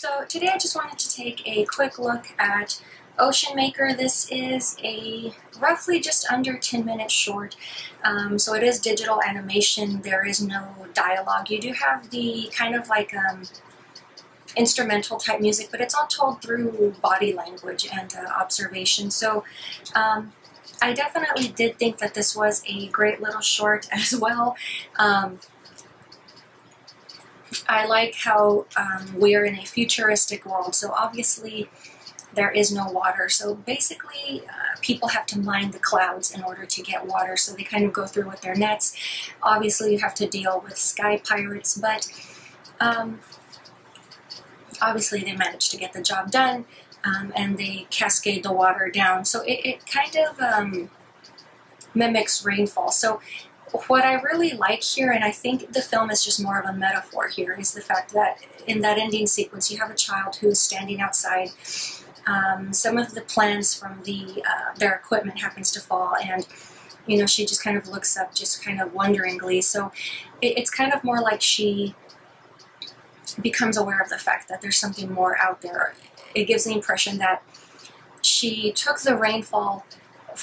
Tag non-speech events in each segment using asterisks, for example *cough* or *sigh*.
So today I just wanted to take a quick look at Oceanmaker. This is a roughly just under 10 minutes short. Um, so it is digital animation. There is no dialogue. You do have the kind of like um, instrumental type music, but it's all told through body language and uh, observation. So um, I definitely did think that this was a great little short *laughs* as well. I like how um, we're in a futuristic world, so obviously there is no water. So basically, uh, people have to mine the clouds in order to get water, so they kind of go through with their nets. Obviously, you have to deal with sky pirates, but um, obviously they managed to get the job done, um, and they cascade the water down. So it, it kind of um, mimics rainfall. So what I really like here, and I think the film is just more of a metaphor here, is the fact that in that ending sequence you have a child who is standing outside. Um, some of the plans from the uh, their equipment happens to fall, and you know she just kind of looks up, just kind of wonderingly. So it, it's kind of more like she becomes aware of the fact that there's something more out there. It gives the impression that she took the rainfall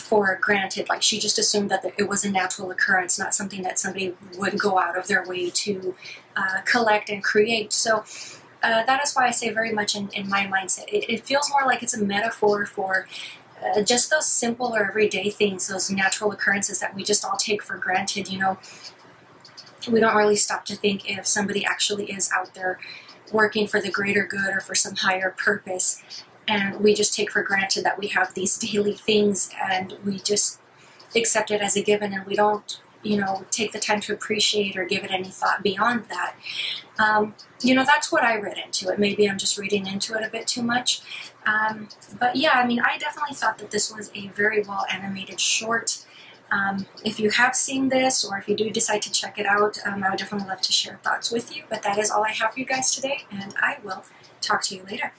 for granted. Like she just assumed that it was a natural occurrence, not something that somebody would go out of their way to uh, collect and create. So uh, that is why I say very much in, in my mindset. It, it, feels more like it's a metaphor for uh, just those simple or everyday things, those natural occurrences that we just all take for granted. You know, we don't really stop to think if somebody actually is out there working for the greater good or for some higher purpose and we just take for granted that we have these daily things and we just accept it as a given and we don't you know take the time to appreciate or give it any thought beyond that. Um, you know that's what i read into it. Maybe i'm just reading into it a bit too much. Um, but yeah i mean i definitely thought that this was a very well animated short. Um, if you have seen this or if you do decide to check it out um, i would definitely love to share thoughts with you. But that is all i have for you guys today and i will talk to you later